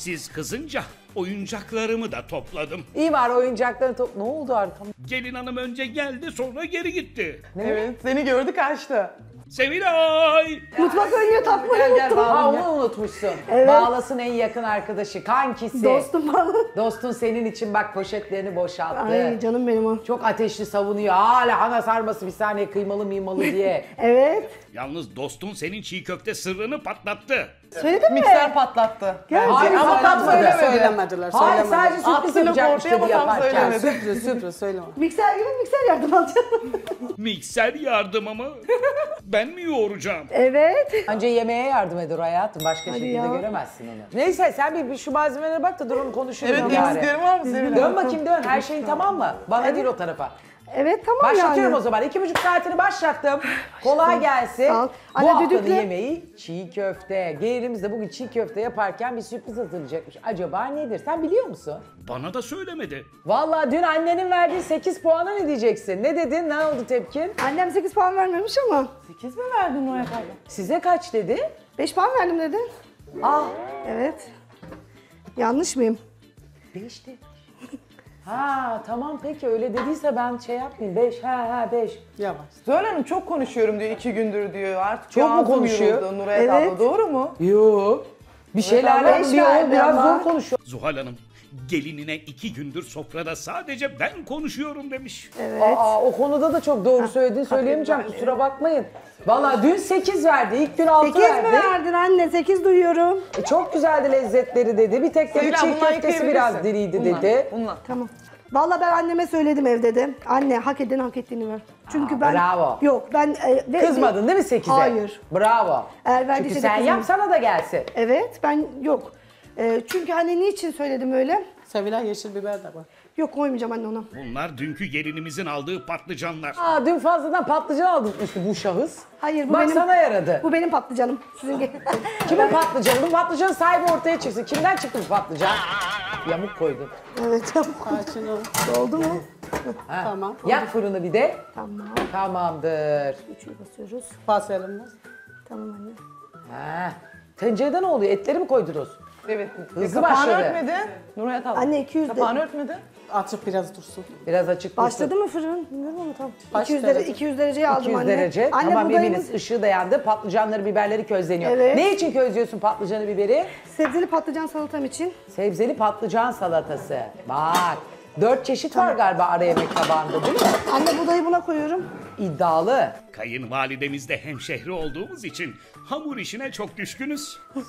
Siz kızınca oyuncaklarımı da topladım. İyi var oyuncakların top... Ne oldu arkam? Gelin hanım önce geldi sonra geri gitti. Evet seni gördü kaçtı. Sevilay! Mutfak önlüğü takmayı Gel gel unuttum. Ha bağlayın. onu unutmuşsun. Evet. Bağlasın en yakın arkadaşı, kankisi. Dostum falan. Dostun senin için bak poşetlerini boşalttı. Ay canım benim o. Çok ateşli savunuyor. Hala lahana sarması bir saniye kıymalı mıymalı diye. Evet. Yalnız dostun senin çiğ köfte sırrını patlattı. Söyledin mi? Mikser patlattı. Hayır ama tam söylemedi. Söylemediler, Hayır söylemediler. sadece sürpriz yapacakmış ortaya dedi yaparken. Sürpriz sürpriz söyleme. Mikser gibi mikser yardım alacağım. Mikser yardımı mı? Ben mi yoğuracağım? evet. Önce yemeğe yardım eder hayatım. Başka şekilde ya. göremezsin onu. Neyse sen bir, bir şu malzemelere bak da dur onu konuşuruz. Evet eksiklerim var mı? Dön bakayım dön. Her şeyin tamam mı? Bana değil o tarafa. Evet tamam Başlatıyorum yani. o zaman. İki buçuk saatini başlattım. Kolay gelsin. Sağ ol. Bu Anne, haftanın düdükle. yemeği çiğ köfte. Gelinimiz de bugün çiğ köfte yaparken bir sürpriz hazırlayacakmış. Acaba nedir? Sen biliyor musun? Bana da söylemedi. Vallahi dün annenin verdiği 8 puana ne diyeceksin? Ne dedin? Ne oldu tepkin? Annem 8 puan vermemiş ama 8 mi verdin Noya abla? Size kaç dedi? 5 puan verdim dedi. Ah Evet. Yanlış mıyım? 5 dedi. Ha tamam peki öyle dediyse ben şey yapmayayım. 5 ha ha 5. Yavaş. Zuhal Hanım çok konuşuyorum diyor iki gündür diyor. Artık Çok mu ağzım konuşuyor? yoruldu Nuray Evet. abla doğru mu? Yok. Bir şeyler beş yapıyor, verdi biraz ama. zor konuşuyor. Zuhal Hanım, gelinine iki gündür sofrada sadece ben konuşuyorum demiş. Evet. Aa, o konuda da çok doğru söylediğini söyleyemeyeceğim. hakikaten. Kusura bakmayın. Valla dün 8 verdi, ilk gün 6 8 verdi. mi verdin anne? 8 duyuyorum. E, çok güzeldi lezzetleri dedi. Bir tek de bir Sevilay, çiğ bundan köftesi biraz diriydi Bundan, dedi. Bundan. Tamam. Vallahi ben anneme söyledim evde de. Anne hak eden hak ettiğini ver. Çünkü Aa, ben... bravo. Yok ben... e, ve- Kızmadın değil mi 8'e? Hayır. Bravo. Eğer verdiyse Çünkü de sen kızmadım. yap sana da gelsin. Evet ben yok. E, çünkü hani niçin söyledim öyle? Sevilay yeşil biber de var. Yok koymayacağım anne ona. Bunlar dünkü gelinimizin aldığı patlıcanlar. Aa, dün fazladan patlıcan aldırtmıştı bu şahıs. Hayır bu Bak benim... sana yaradı. Bu benim patlıcanım. Sizin Kimin patlıcanı? Bu patlıcanın sahibi ortaya çıksın. Kimden çıktı bu patlıcan? Yamuk koydun. evet tamam. Sakin ol. Oldu mu? Ha. Tamam. Yak fırını bir de. Tamam. Tamamdır. Üçü basıyoruz. Faselimiz. Tamam anne. Ha. Tencerede ne oluyor? Etleri mi koydunuz? Evet. Hızlı E, kapağını başladı. örtmedi. Nuray abla. Anne 200 de- Kapağını örtmedi. Açık biraz dursun. Biraz açık dursun. Başladı mı fırın? Bilmiyorum ama tamam. Kaç 200 derece, derece? 200 dereceye aldım 200 anne. derece. Anne tamam buğdayımız eminiz ışığı da yandı. Patlıcanları, biberleri közleniyor. Evet. Ne için közlüyorsun patlıcanı, biberi? sebzeli patlıcan salatam için. Sebzeli patlıcan salatası. Bak. Dört çeşit var galiba ara yemek tabağında değil mi? Anne buğdayı buna koyuyorum. İddialı. Kayınvalidemizde hemşehri olduğumuz için hamur işine çok düşkünüz.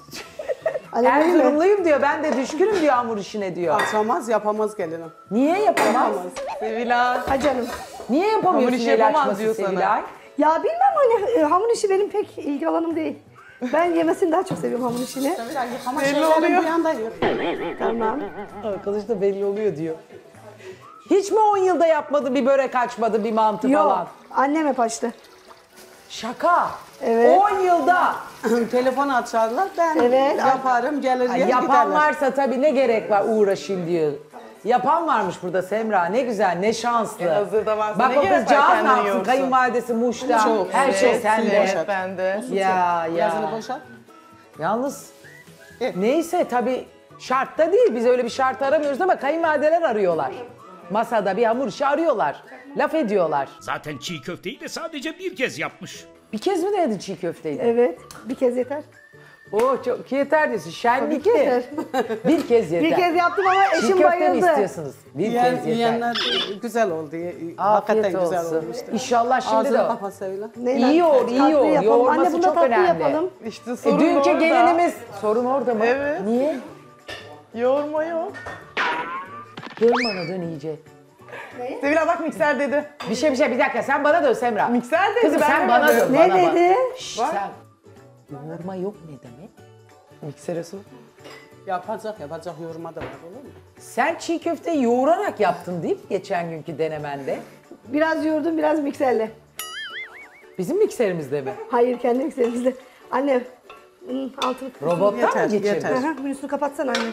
Mi? Erzurumluyum diyor. Ben de düşkünüm diyor hamur işine diyor. Açamaz yapamaz gelinim. Niye yapamaz? Yapamaz. Sevilay. Ha canım. Niye yapamıyorsun Hamur işi el yapamaz açması diyor sana. Sevilay? Ya bilmem hani e, hamur işi benim pek ilgi alanım değil. Ben yemesini daha çok seviyorum hamur işini. Yıkama Belli oluyor. bu yanda yık. Tamam. Arkadaş da belli oluyor diyor. Hiç mi 10 yılda yapmadı bir börek açmadı bir mantı falan? Yok. Annem hep açtı. Şaka. Evet. 10 yılda. Telefon açarlar ben Evet. yaparım gelir Ay, yapan giderler. varsa tabii ne gerek var uğraşayım diyor. Yapan varmış burada Semra. Ne güzel, ne şanslı. E, hazırda varsa Bak ne o gerek var kızcağız ne kendini yapsın? Kayınvalidesi Muş'ta. Çok. Her şey Evet, sende. Evet bende. Ya Yazını ya. boşalt. Yalnız Evet. neyse tabii şartta değil. Biz öyle bir şart aramıyoruz ama kayınvalideler arıyorlar. Masada bir hamur işi arıyorlar. Laf ediyorlar. Zaten çiğ köfteyi de sadece bir kez yapmış. Bir kez mi denedin çiğ köfteyi? de? Evet. Bir kez yeter. Oo çok yeter diyorsun. Şenlik Tabii ki mi? yeter. bir kez yeter. Bir kez yaptım ama Çiğ eşim köfte mi bayıldı. istiyorsunuz? Bir Yiyen, kez yeter. yiyenler güzel oldu. Afiyet Hakikaten güzel olsun. olmuştu. İnşallah şimdi Ağzını de kapa Sevilay. Neyle? İyi yoğur, iyi yoğur. yapalım. Yoğurması Anne bunda çok tatlı önemli. yapalım. İşte E, sorun dünkü orada. gelinimiz sorun orada mı? Evet. Niye? Yoğurma yok. Dön bana iyice. Sevilay bak mikser dedi. Bir şey bir şey bir dakika sen bana dön Semra. Mikser dedi, Kızım ben sen bana dön Ne bana bak. dedi? Şşş, Bak. sen. Yoğurma yok ne demek? Miksere su. Yapacak yapacak yoruma da var olur mu? Sen çiğ köfteyi yoğurarak yaptın değil mi geçen günkü denemende? Biraz yoğurdum biraz mikserle. Bizim mikserimizde mi? Hayır kendi mikserimizde. Anne altını Robottan Yeter, mı geçirdin? yeter. Aha, bunun üstünü kapatsana anne.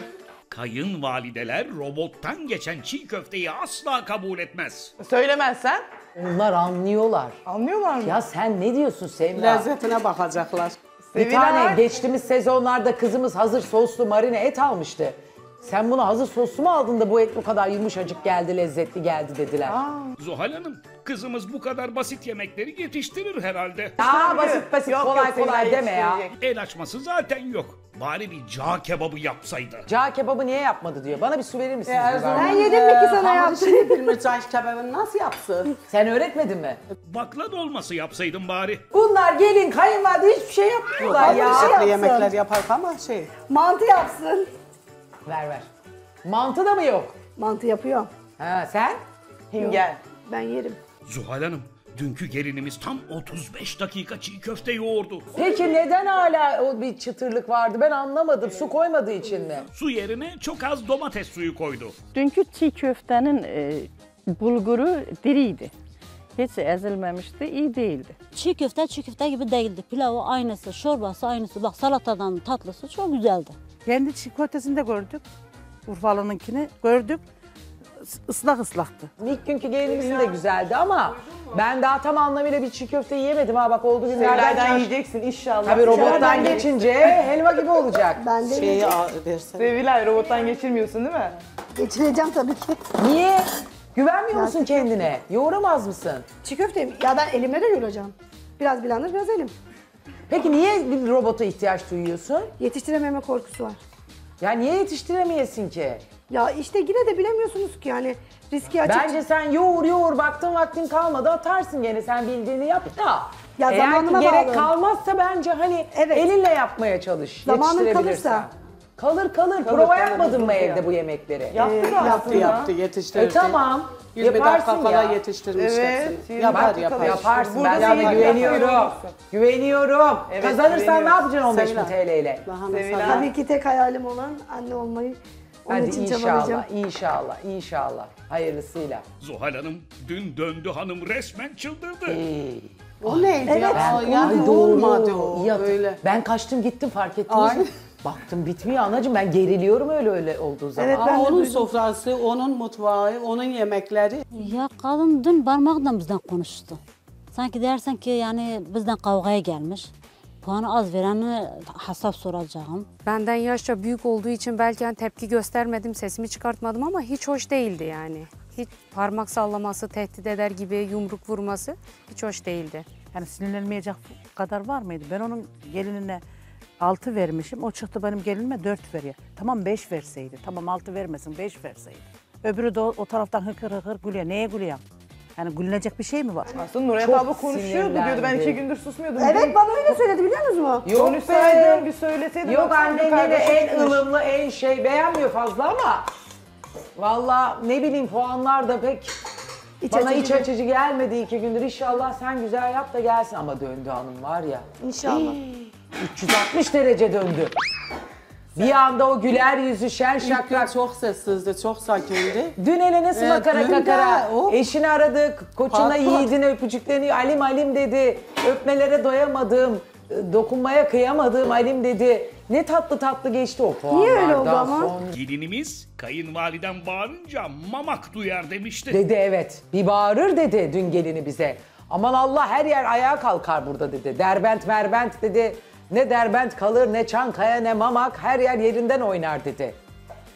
Kayınvalideler robottan geçen çiğ köfteyi asla kabul etmez. Söylemezsen Onlar anlıyorlar. anlıyorlar mı? Ya sen ne diyorsun Semra? Lezzetine bakacaklar. Bir Sevilay. tane geçtiğimiz sezonlarda kızımız hazır soslu marine et almıştı. Sen bunu hazır soslu mu aldın da bu et bu kadar yumuşacık geldi, lezzetli geldi dediler. Zuhal Hanım, kızımız bu kadar basit yemekleri yetiştirir herhalde. Aa basit basit Yok, kolay yok, kolay Sevilay deme ya. yetiştirecek. El açması zaten yok. Bari bir cağ kebabı yapsaydı. Cağ kebabı niye yapmadı diyor. Bana bir su verir misiniz? E, Mübarek? Erzurum, Ben yedim mi ki sana hamur yaptım? işini bilmiyor kebabını nasıl yapsın? Sen öğretmedin mi? Bakla dolması yapsaydın bari. Bunlar gelin kayınvalide hiçbir şey yapmıyorlar ya. Farklı şey yemekler yapar ama şey. Mantı yapsın. Ver ver. Mantı da mı yok? Mantı yapıyor. Ha sen? Hingel. Ben yerim. Zuhal Hanım, dünkü gelinimiz tam 35 dakika çiğ köfte yoğurdu. Peki neden hala o bir çıtırlık vardı? Ben anlamadım. Su koymadığı için mi? Su yerine çok az domates suyu koydu. Dünkü çiğ köftenin e, bulguru diriydi. Hiç ezilmemişti, iyi değildi. Çiğ köfte çiğ köfte gibi değildi. Pilavı aynısı, çorbası aynısı. Bak salatadan tatlısı çok güzeldi. Kendi çikolatesini de gördük. Urfalı'nınkini gördük. Is- Islak ıslaktı. İlk günkü gelinimizin de güzeldi ama ben daha tam anlamıyla bir çiğ köfte yiyemedim ha bak olduğu günlerden çarş- yiyeceksin inşallah. Tabii robottan geçince helva gibi olacak. Ben de Şeyi al- versen. Sevilay robottan geçirmiyorsun değil mi? geçireceğim tabii ki. Niye? Güvenmiyor musun kendine? Yoğuramaz mısın? Çiğ köfte ya ben elimle de yoğuracağım. Biraz bilanır biraz elim. Peki niye bir robota ihtiyaç duyuyorsun? Yetiştirememe korkusu var. Ya niye yetiştiremeyesin ki? Ya işte yine de bilemiyorsunuz ki yani riski açık. Bence sen yoğur yoğur baktın vaktin kalmadı atarsın gene sen bildiğini yap da. Ya Eğer ki zamanıma gerek bağlı. kalmazsa bence hani Evet. elinle yapmaya çalış. Zamanın yetiştirebilirsen. kalırsa. Kalır kalır. Kalır, Prova kalır, yapmadın mı kalır evde ya. bu yemekleri? Yaptık Yaptı aslında. yaptı yetiştirdi. E tamam. 20 yaparsın dakika ya. falan yetiştirmiş Evet, hepsini. 20 Yapar yapar. Yaparsın. Burada ben sana seni güveniyorum. yapıyorsun. Güveniyorum. Evet, Kazanırsan ne yapacaksın 15 bin. TL ile? Sarma. Tabii ki tek hayalim olan anne olmayı. Onun Hadi için inşallah, çabalayacağım. inşallah, inşallah. Hayırlısıyla. Zuhal Hanım, dün döndü hanım resmen çıldırdı. O neydi Evet. ya? Ben, Yani Ay doğru. olmadı o. İyi. Ben kaçtım gittim fark ettiniz mi? Ay. Baktım bitmiyor anacığım ben geriliyorum öyle öyle olduğu zaman. Evet, ben de onun duydum. sofrası, onun mutfağı, onun yemekleri. Ya kadın dün parmakla bizden konuştu. Sanki dersen ki yani bizden kavgaya gelmiş. Puanı az vereni hesap soracağım. Benden yaşça büyük olduğu için belki hani tepki göstermedim, sesimi çıkartmadım ama hiç hoş değildi yani. Hiç parmak sallaması, tehdit eder gibi yumruk vurması hiç hoş değildi. Yani sinirlenmeyecek kadar var mıydı? Ben onun gelinine 6 vermişim. O çıktı benim gelinime 4 veriyor. Tamam 5 verseydi. Tamam 6 vermesin 5 verseydi. Öbürü de o, o taraftan hıkır hıkır gülüyor. Neye gülüyor? Yani gülünecek bir şey mi var? Aslında Nurayet Çok abla konuşuyordu diyordu. Ben sinirlendi. iki gündür susmuyordum. Evet bana öyle söyledi biliyor musunuz mu? Yok Konuşsaydın, be. bir söyleseydin. Yok baksana yukarıda yine en konuşmuş. ılımlı en şey beğenmiyor fazla ama Valla ne bileyim puanlar da pek İç bana açıcı iç değil. açıcı gelmedi iki gündür. İnşallah sen güzel yap da gelsin. Ama döndü hanım var ya. İnşallah. 360 derece döndü. Bir anda o güler yüzü şen İlk gün şakrak. çok sessizdi, çok sakindi. Dün hele nasıl Evet, makara dün de kakara. o- Eşini aradı, koçuna Pat pat. yiğidine öpücüklerini alim alim dedi. Öpmelere doyamadım, dokunmaya kıyamadım alim dedi. Ne tatlı tatlı geçti o puanlardan Niye öyle oldu ama? sonra. Gelinimiz kayınvaliden bağırınca mamak duyar demişti. Dedi evet. Bir bağırır dedi dün gelini bize. Aman Allah her yer ayağa kalkar burada dedi. Derbent merbent dedi. Ne derbent kalır ne Çankaya ne Mamak her yer yerinden oynar dedi.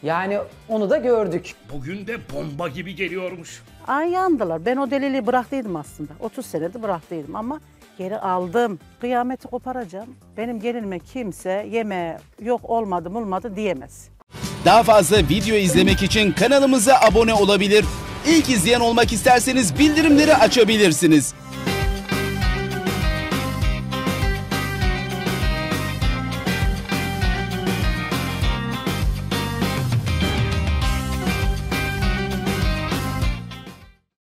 Yani onu da gördük. Bugün de bomba gibi geliyormuş. Ay yandılar. Ben o deliliği bıraktıydım aslında. 30 senedir bıraktıydım ama geri aldım. Kıyameti koparacağım. Benim gelinime kimse yeme yok olmadı olmadı diyemez. Daha fazla video izlemek için kanalımıza abone olabilir. İlk izleyen olmak isterseniz bildirimleri açabilirsiniz.